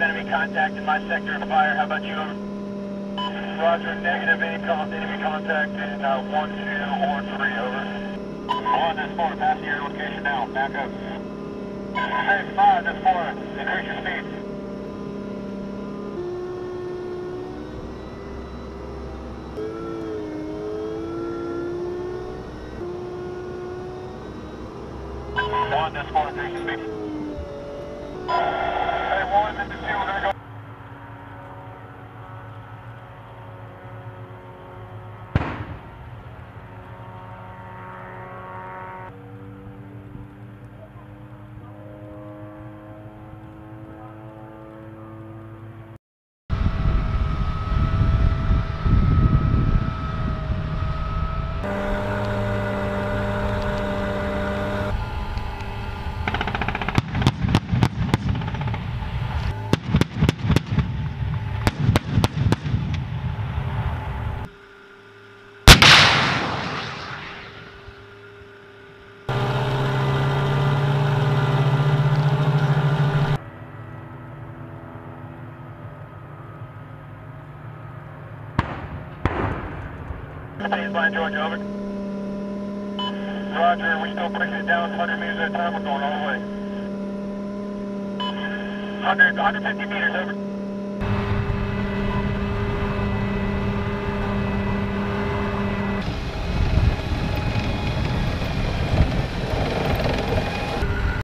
Negative enemy contact in my sector of fire. How about you? Roger, negative any con- enemy contact in uh, 1, 2, or 3, over. On this 4, passing your location now. Back up. Six, 5, this 4, increase your speed. One, this 4, increase your speed. Hey, 1, this is 2, we're going to go. Roger, we still pushing it down 100 meters at a time. We're going all the way. 100, 150 meters, over.